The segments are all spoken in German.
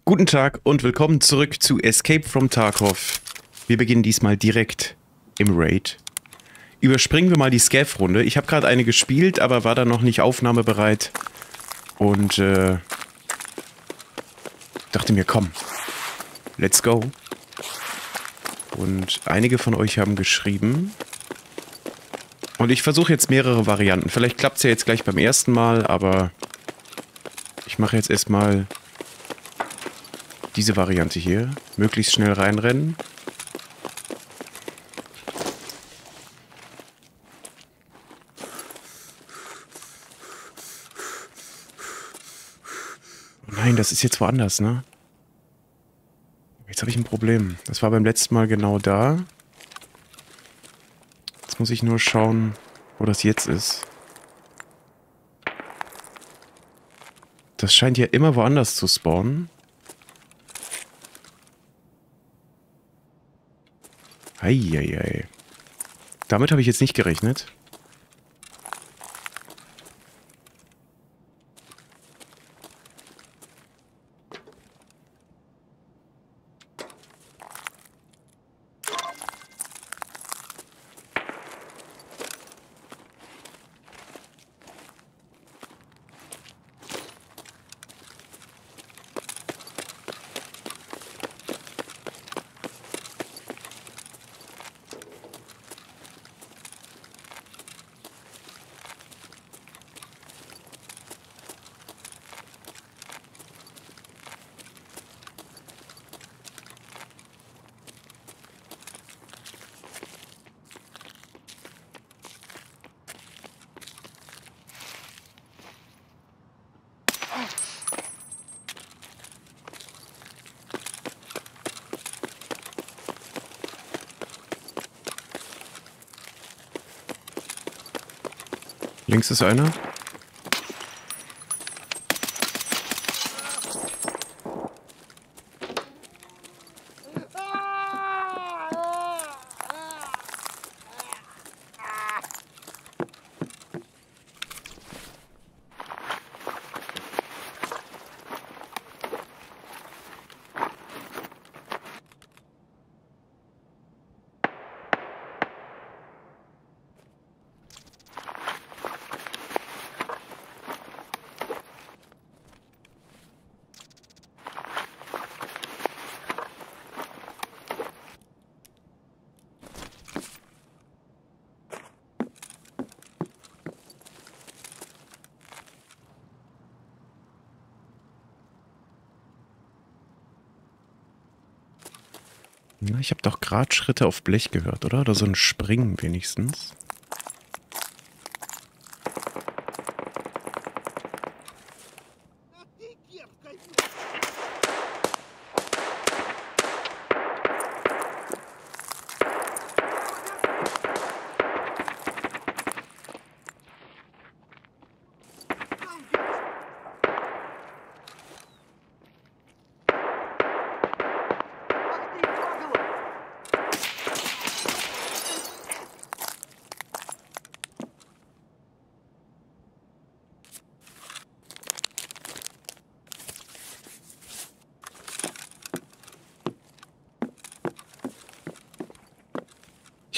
Guten Tag und willkommen zurück zu Escape from Tarkov. Wir beginnen diesmal direkt im Raid. Überspringen wir mal die Scav-Runde. Ich habe gerade eine gespielt, aber war dann noch nicht aufnahmebereit. Und äh, dachte mir, komm, let's go. Und einige von euch haben geschrieben. Und ich versuche jetzt mehrere Varianten. Vielleicht klappt es ja jetzt gleich beim ersten Mal, aber ich mache jetzt erstmal diese Variante hier. Möglichst schnell reinrennen. Oh nein, das ist jetzt woanders, ne? Jetzt habe ich ein Problem. Das war beim letzten Mal genau da. Jetzt muss ich nur schauen, wo das jetzt ist. Das scheint ja immer woanders zu spawnen. Eieiei. Damit habe ich jetzt nicht gerechnet. Links ist einer. Na, ich habe doch gerade Schritte auf Blech gehört, oder? Oder so ein Springen wenigstens.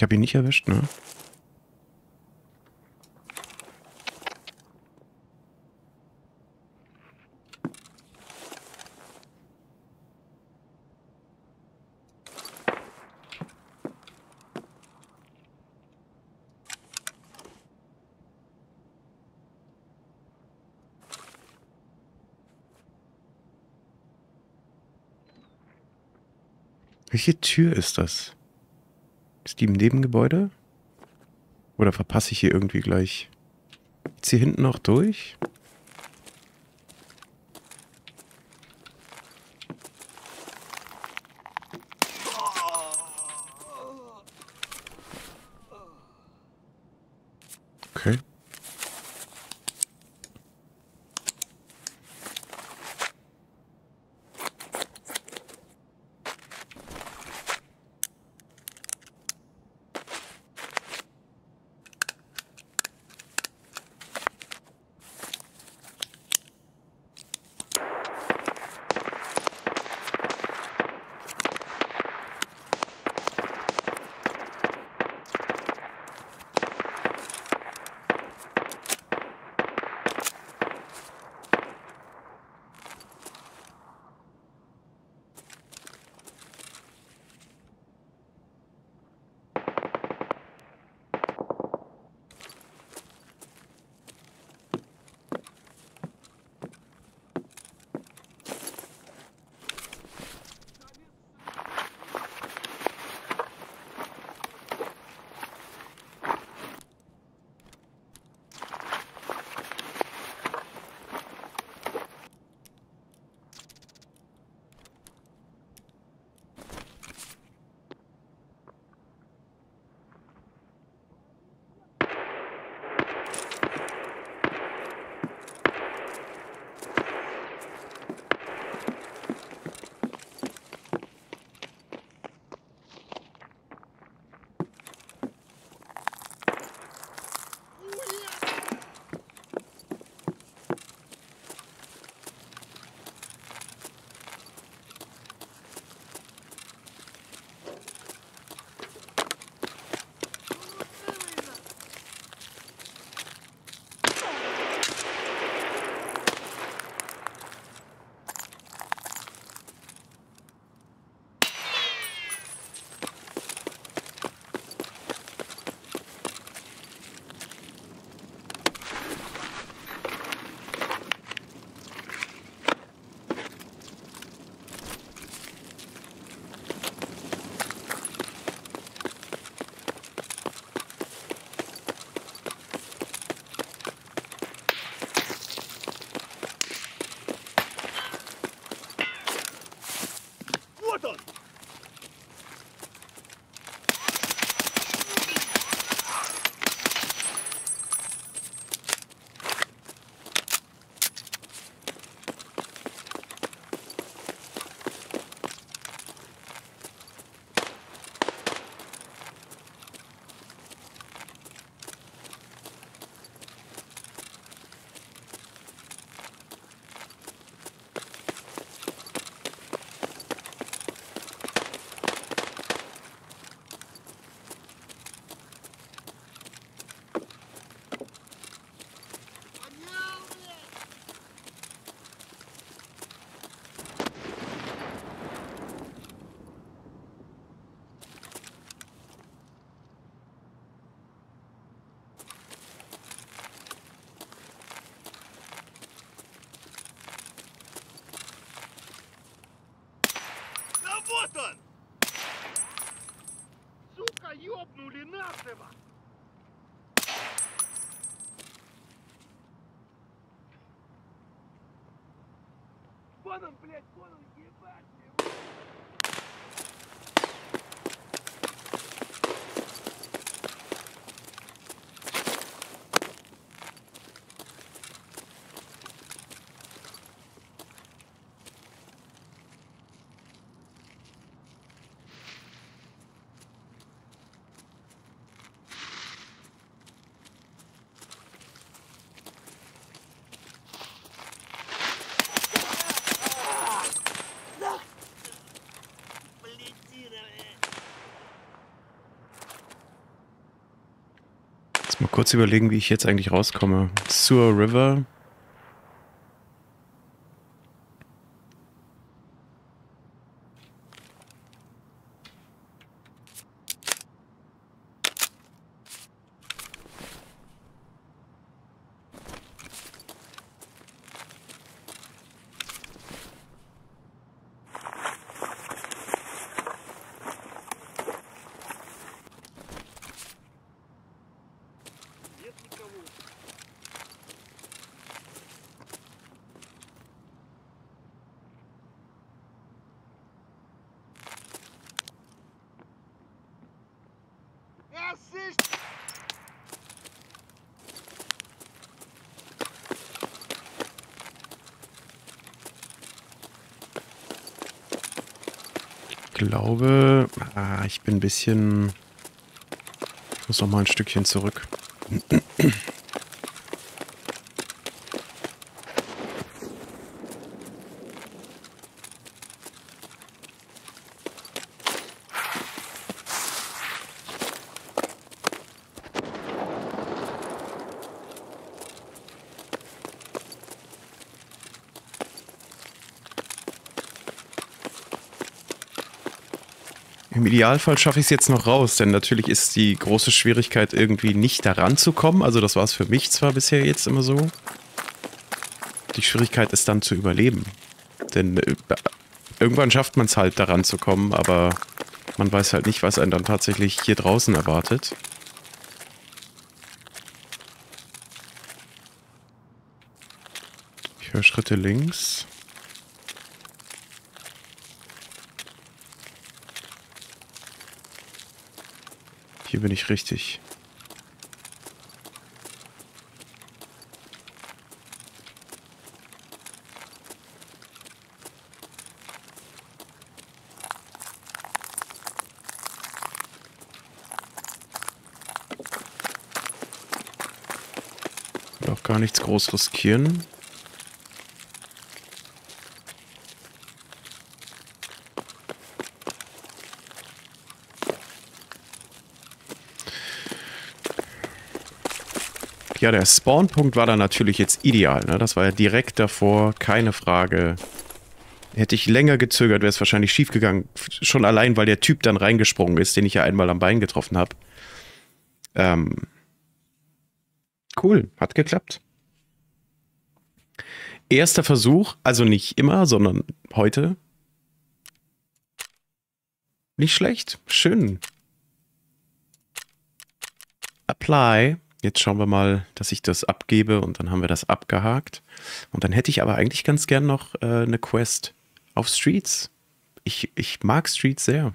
Habe ihn nicht erwischt, ne? Welche Tür ist das? Ist die im Nebengebäude? Oder verpasse ich hier irgendwie gleich? Ist hier hinten noch durch? миллионом, блядь, mal kurz überlegen, wie ich jetzt eigentlich rauskomme. Sewer River. Glaube, ah, ich bin ein bisschen... Ich muss noch mal ein Stückchen zurück. Idealfall schaffe ich es jetzt noch raus, denn natürlich ist die große Schwierigkeit irgendwie nicht daran zu kommen. Also das war es für mich zwar bisher jetzt immer so. Die Schwierigkeit ist dann zu überleben. Denn äh, irgendwann schafft man es halt daran zu kommen, aber man weiß halt nicht, was einen dann tatsächlich hier draußen erwartet. Ich höre Schritte links. Hier bin ich richtig. Auch gar nichts groß riskieren. Ja, der Spawnpunkt war dann natürlich jetzt ideal. Ne? Das war ja direkt davor, keine Frage. Hätte ich länger gezögert, wäre es wahrscheinlich schiefgegangen. Schon allein, weil der Typ dann reingesprungen ist, den ich ja einmal am Bein getroffen habe. Ähm, cool, hat geklappt. Erster Versuch, also nicht immer, sondern heute. Nicht schlecht, schön. Apply. Jetzt schauen wir mal, dass ich das abgebe und dann haben wir das abgehakt. Und dann hätte ich aber eigentlich ganz gern noch äh, eine Quest auf Streets. Ich, ich mag Streets sehr.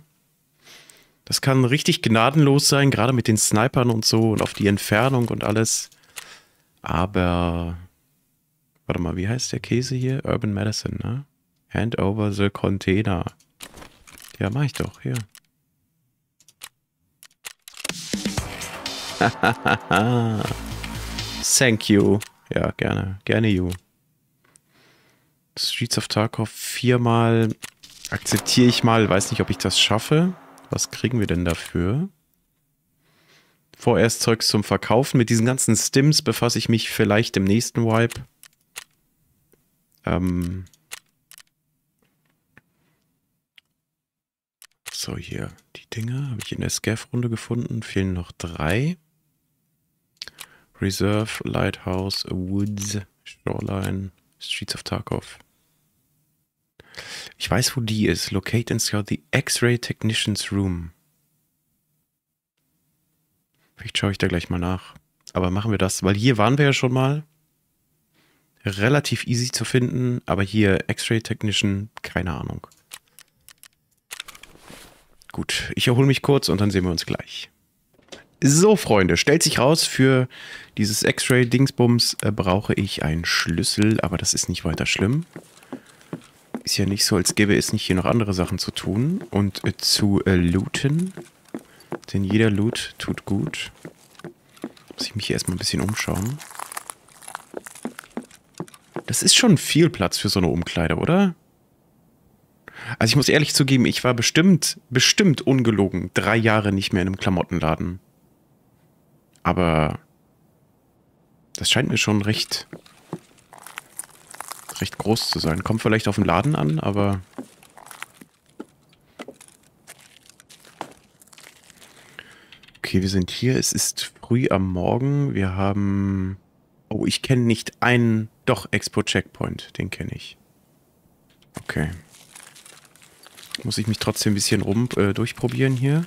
Das kann richtig gnadenlos sein, gerade mit den Snipern und so und auf die Entfernung und alles. Aber, warte mal, wie heißt der Käse hier? Urban Medicine, ne? Hand over the container. Ja, mach ich doch, hier. Thank you. Ja, gerne. Gerne you. Streets of Tarkov viermal akzeptiere ich mal. Weiß nicht, ob ich das schaffe. Was kriegen wir denn dafür? Vorerst Zeugs zum Verkaufen. Mit diesen ganzen Stims befasse ich mich vielleicht im nächsten Wipe. Ähm so, hier. Die Dinger habe ich in der Scav-Runde gefunden. Fehlen noch drei. Reserve, Lighthouse, Woods, Shoreline, Streets of Tarkov. Ich weiß, wo die ist. Locate and scout the X-Ray Technician's Room. Vielleicht schaue ich da gleich mal nach. Aber machen wir das, weil hier waren wir ja schon mal. Relativ easy zu finden, aber hier X-Ray Technician, keine Ahnung. Gut, ich erhole mich kurz und dann sehen wir uns gleich. So, Freunde, stellt sich raus, für dieses X-Ray-Dingsbums äh, brauche ich einen Schlüssel, aber das ist nicht weiter schlimm. Ist ja nicht so, als gäbe es nicht hier noch andere Sachen zu tun und äh, zu äh, looten. Denn jeder Loot tut gut. Muss ich mich hier erstmal ein bisschen umschauen. Das ist schon viel Platz für so eine Umkleide, oder? Also ich muss ehrlich zugeben, ich war bestimmt, bestimmt ungelogen drei Jahre nicht mehr in einem Klamottenladen. Aber das scheint mir schon recht, recht groß zu sein. Kommt vielleicht auf den Laden an, aber... Okay, wir sind hier. Es ist früh am Morgen. Wir haben... Oh, ich kenne nicht einen... Doch, Expo Checkpoint. Den kenne ich. Okay. Muss ich mich trotzdem ein bisschen rum äh, durchprobieren hier.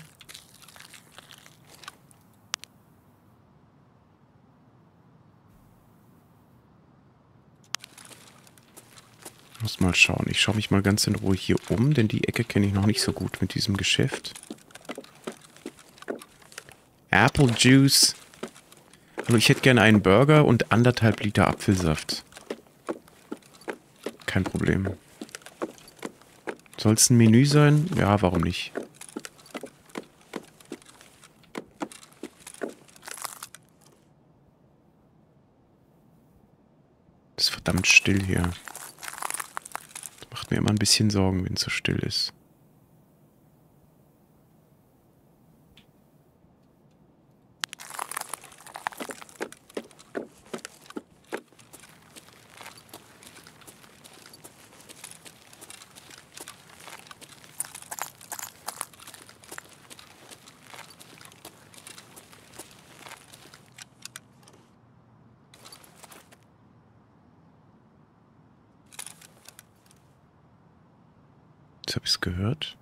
Muss mal schauen. Ich schaue mich mal ganz in Ruhe hier um, denn die Ecke kenne ich noch nicht so gut mit diesem Geschäft. Apple Juice. Also ich hätte gerne einen Burger und anderthalb Liter Apfelsaft. Kein Problem. Soll es ein Menü sein? Ja, warum nicht? ist verdammt still hier mir immer ein bisschen Sorgen, wenn es so still ist. Jetzt habe ich es gehört.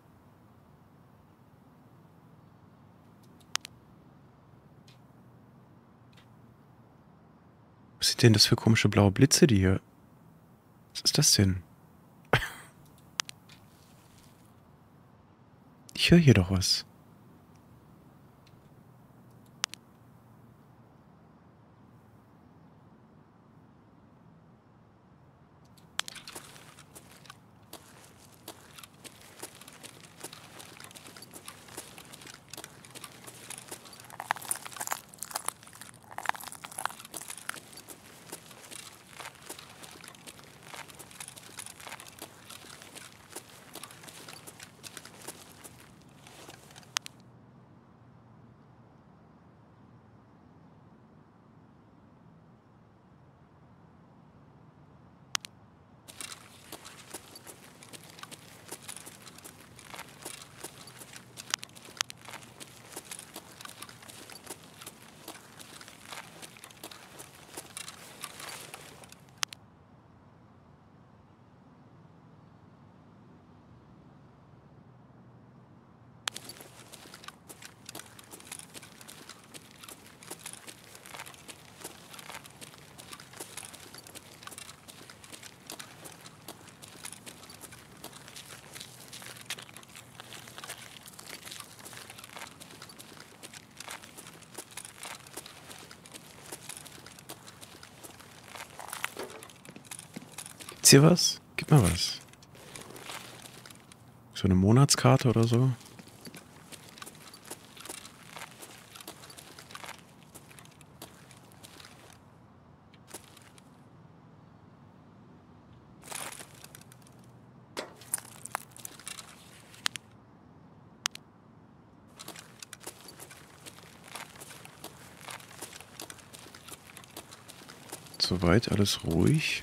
Was sind denn das für komische blaue Blitze, die hier... Was ist das denn? Ich höre hier doch was. Gibt's hier was? Gib mal was. So eine Monatskarte oder so? Soweit alles ruhig.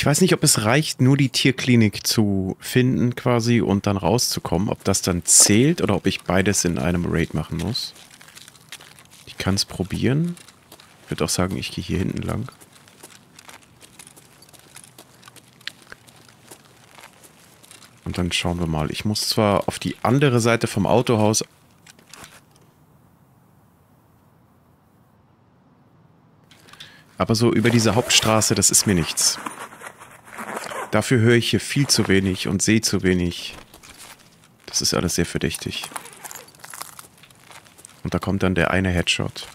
Ich weiß nicht, ob es reicht, nur die Tierklinik zu finden quasi und dann rauszukommen. Ob das dann zählt oder ob ich beides in einem Raid machen muss. Ich kann es probieren. Ich würde auch sagen, ich gehe hier hinten lang. Und dann schauen wir mal. Ich muss zwar auf die andere Seite vom Autohaus Aber so über diese Hauptstraße, das ist mir nichts. Dafür höre ich hier viel zu wenig und sehe zu wenig. Das ist alles sehr verdächtig. Und da kommt dann der eine Headshot.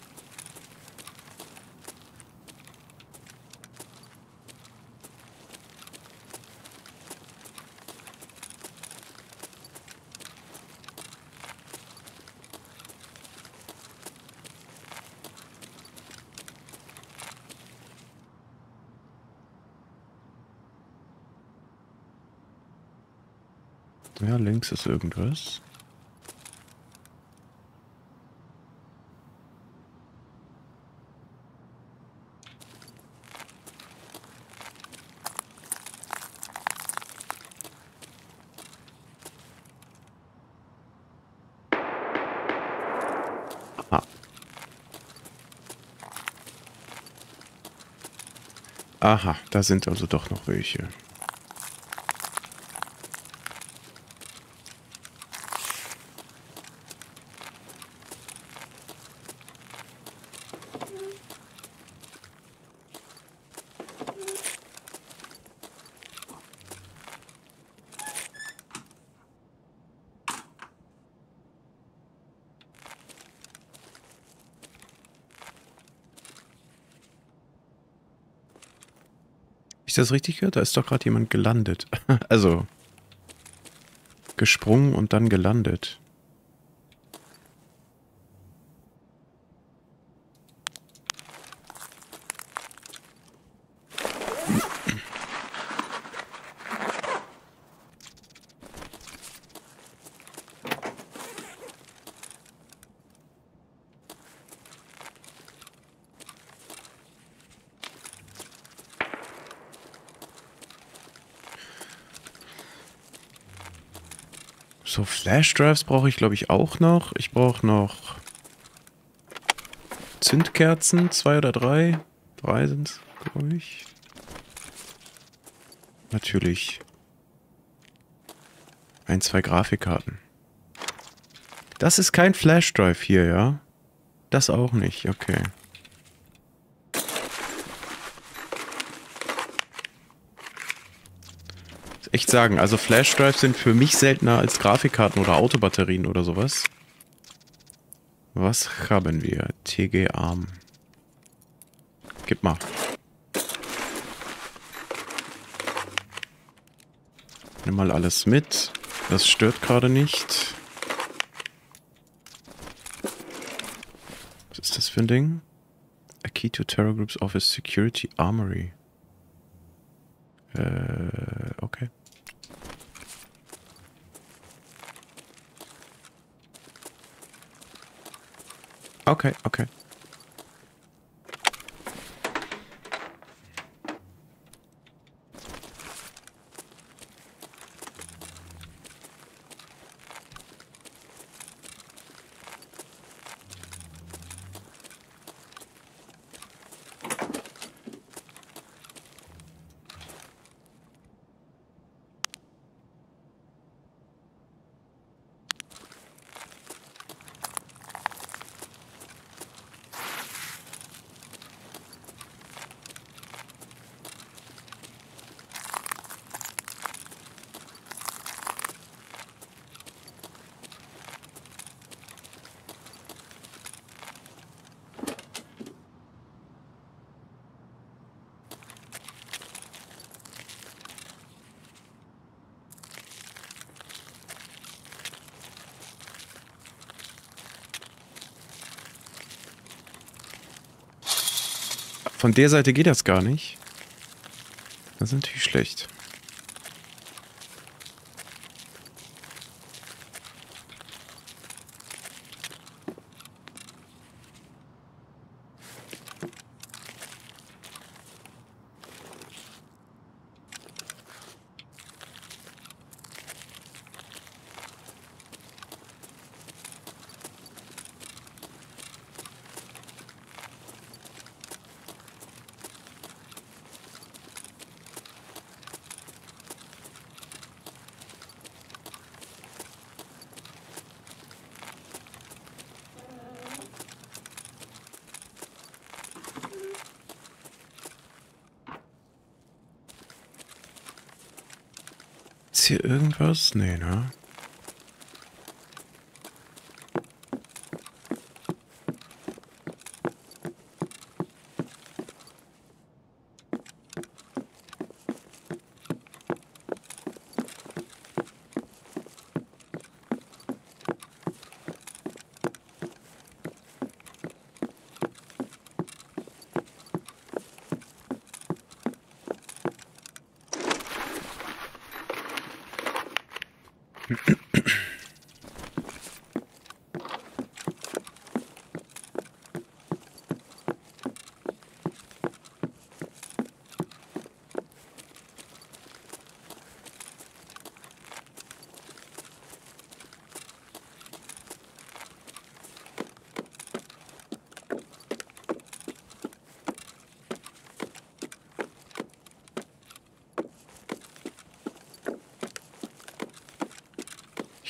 Ja, links ist irgendwas. Aha. Aha, da sind also doch noch welche. Ich das richtig gehört? Da ist doch gerade jemand gelandet. also gesprungen und dann gelandet. So, Flashdrives brauche ich, glaube ich, auch noch. Ich brauche noch Zündkerzen, zwei oder drei. Drei sind es, glaube ich. Natürlich ein, zwei Grafikkarten. Das ist kein Flashdrive hier, ja? Das auch nicht, okay. Echt sagen. Also Flashdrives sind für mich seltener als Grafikkarten oder Autobatterien oder sowas. Was haben wir? TG Arm. Gib mal. Nimm mal alles mit. Das stört gerade nicht. Was ist das für ein Ding? A key to Terror Group's Office Security Armory. Äh, okay. Okay, okay. Von der Seite geht das gar nicht. Das ist natürlich schlecht. Hier irgendwas? Nee, ne?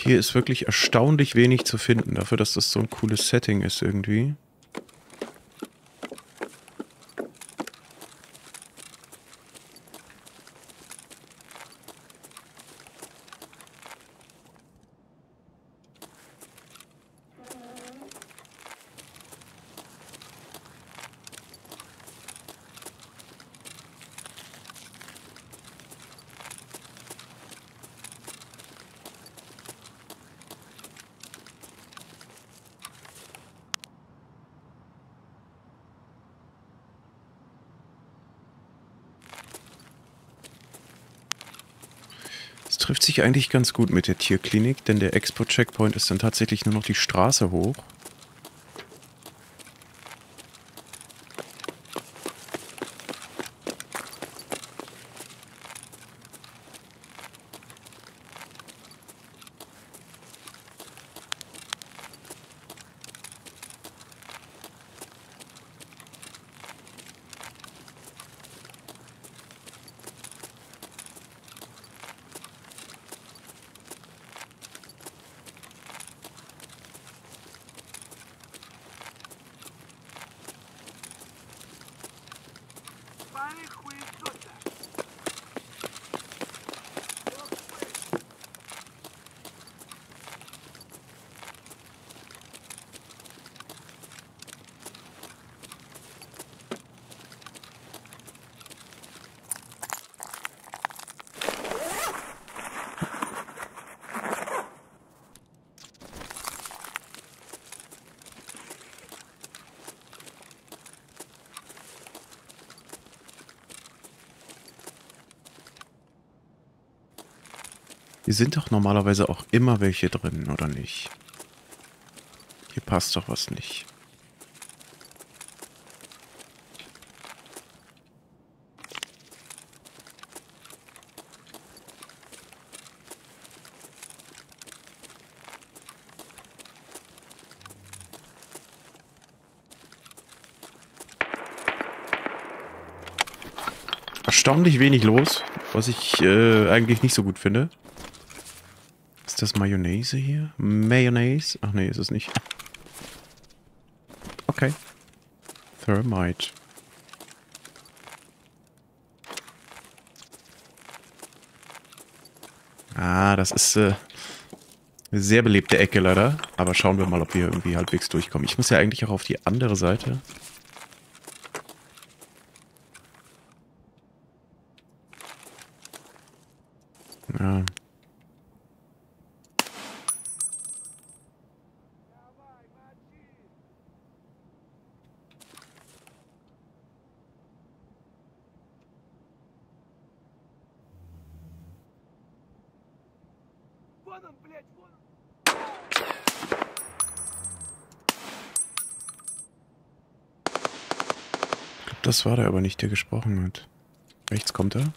Hier ist wirklich erstaunlich wenig zu finden, dafür, dass das so ein cooles Setting ist irgendwie. Das trifft sich eigentlich ganz gut mit der Tierklinik, denn der Export-Checkpoint ist dann tatsächlich nur noch die Straße hoch. Hier sind doch normalerweise auch immer welche drin, oder nicht? Hier passt doch was nicht. Erstaunlich wenig los, was ich äh, eigentlich nicht so gut finde. Ist das Mayonnaise hier? Mayonnaise? Ach nee, ist es nicht. Okay. Thermite. Ah, das ist äh, eine sehr belebte Ecke leider. Aber schauen wir mal, ob wir irgendwie halbwegs durchkommen. Ich muss ja eigentlich auch auf die andere Seite. Das war der aber nicht, der gesprochen hat. Rechts kommt er.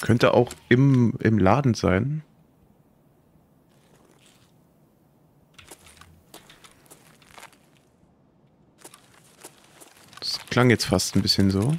Könnte auch im, im Laden sein. Das klang jetzt fast ein bisschen so.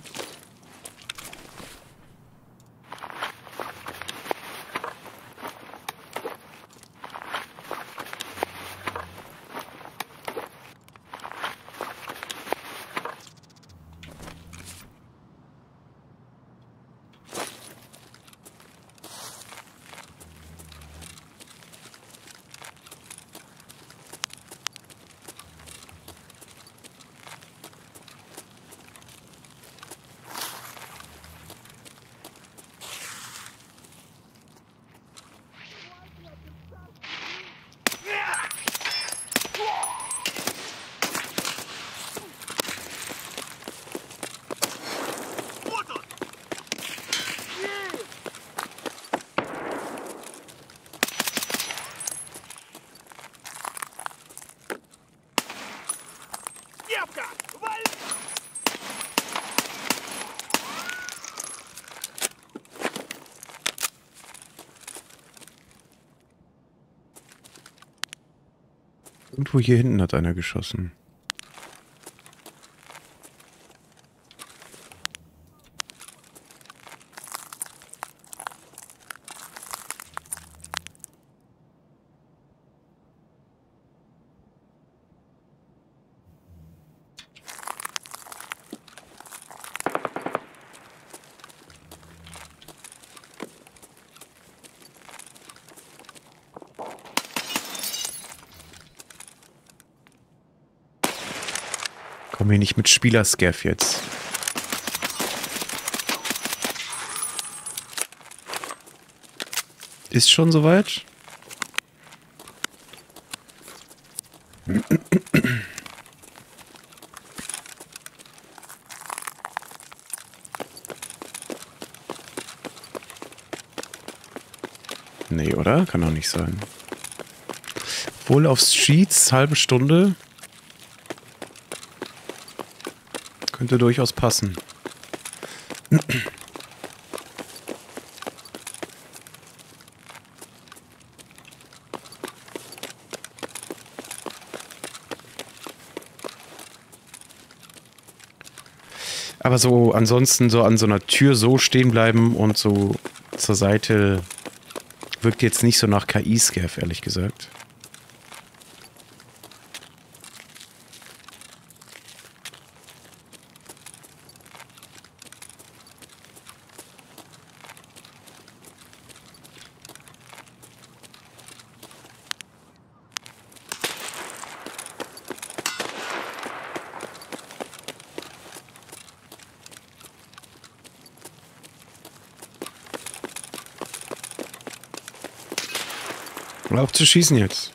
Irgendwo hier hinten hat einer geschossen. Nicht mit Spielerscaff jetzt. Ist schon soweit? Nee, oder? Kann doch nicht sein. Wohl aufs Sheets, halbe Stunde. Könnte durchaus passen. Aber so ansonsten so an so einer Tür so stehen bleiben und so zur Seite wirkt jetzt nicht so nach KI-Scav, ehrlich gesagt. Hör auf zu schießen jetzt.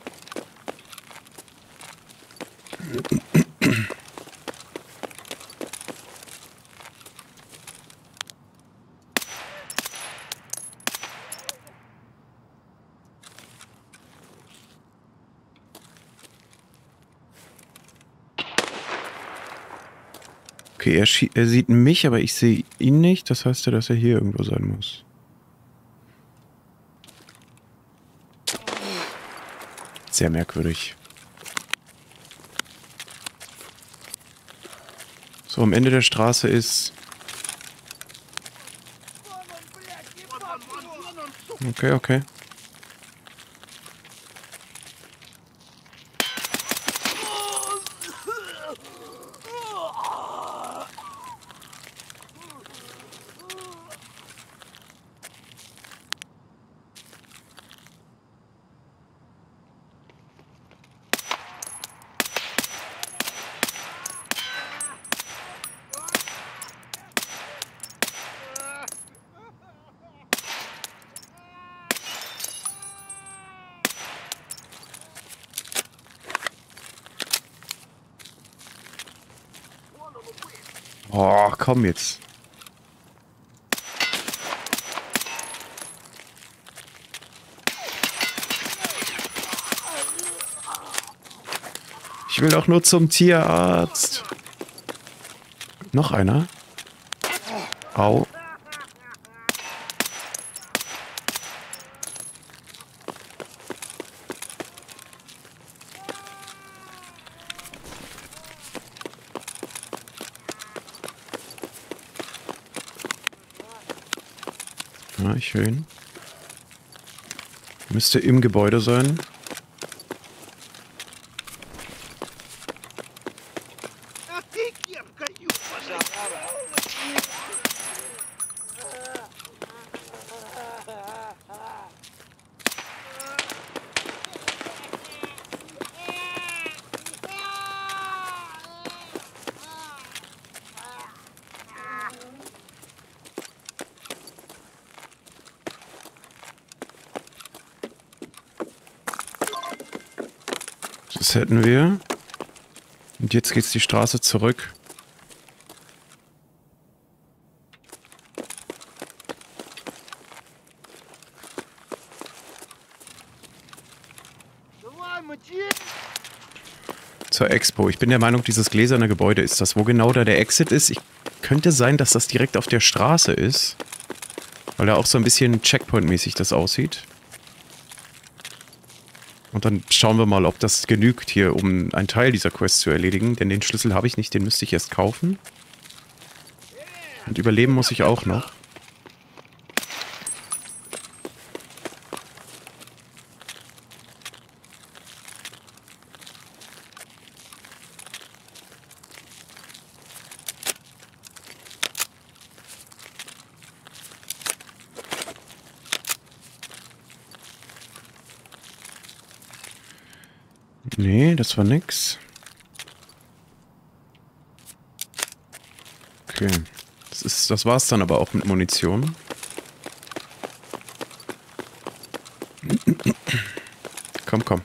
Okay, er, er sieht mich, aber ich sehe ihn nicht. Das heißt ja, dass er hier irgendwo sein muss. sehr merkwürdig. So, am Ende der Straße ist... Okay, okay. Oh, komm jetzt. Ich will doch nur zum Tierarzt. Noch einer? Au. Ja, schön. Müsste im Gebäude sein. Holz hätten wir. Und jetzt geht's die Straße zurück. Zur Expo. Ich bin der Meinung, dieses gläserne Gebäude ist das. Wo genau da der Exit ist, ich könnte sein, dass das direkt auf der Straße ist. Weil da auch so ein bisschen Checkpoint-mäßig das aussieht. Und dann schauen wir mal, ob das genügt hier, um einen Teil dieser Quest zu erledigen. Denn den Schlüssel habe ich nicht, den müsste ich erst kaufen. Und überleben muss ich auch noch. Nee, das war nix. Okay. Das, ist, das war's dann aber auch mit Munition. komm, komm.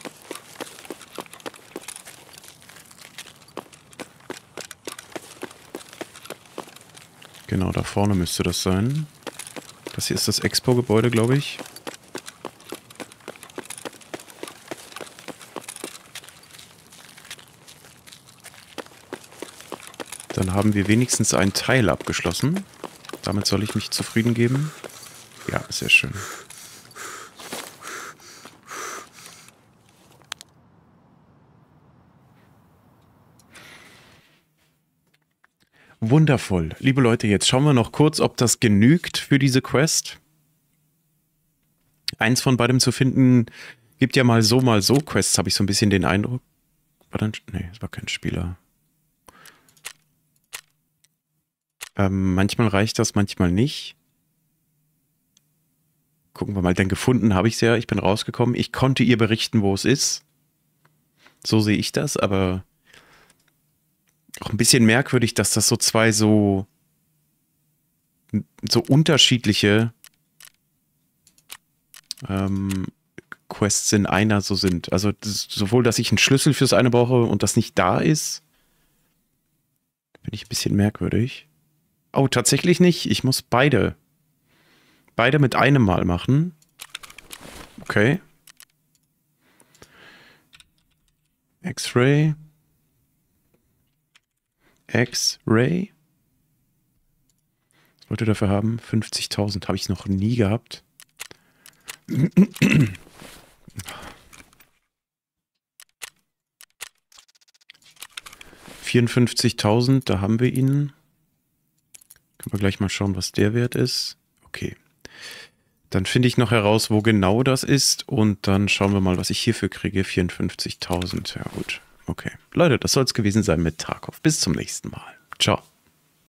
Genau, da vorne müsste das sein. Das hier ist das Expo-Gebäude, glaube ich. Haben wir wenigstens einen Teil abgeschlossen. Damit soll ich mich zufrieden geben. Ja, sehr schön. Wundervoll. Liebe Leute, jetzt schauen wir noch kurz, ob das genügt für diese Quest. Eins von beidem zu finden, gibt ja mal so, mal so Quests, habe ich so ein bisschen den Eindruck. War dann, nee, es war kein Spieler. Ähm, manchmal reicht das, manchmal nicht. Gucken wir mal, denn gefunden habe ich es ja. Ich bin rausgekommen. Ich konnte ihr berichten, wo es ist. So sehe ich das, aber auch ein bisschen merkwürdig, dass das so zwei so, so unterschiedliche ähm, Quests in einer so sind. Also das, sowohl, dass ich einen Schlüssel fürs eine brauche und das nicht da ist, finde ich ein bisschen merkwürdig. Oh, tatsächlich nicht. Ich muss beide. Beide mit einem Mal machen. Okay. X-Ray. X-Ray. Was wollt ihr dafür haben? 50.000 habe ich noch nie gehabt. Vierundfünfzigtausend, da haben wir ihn. Können wir gleich mal schauen, was der Wert ist. Okay. Dann finde ich noch heraus, wo genau das ist und dann schauen wir mal, was ich hierfür kriege. 54.000. Ja gut. Okay. Leute, das soll es gewesen sein mit Tarkov. Bis zum nächsten Mal. Ciao.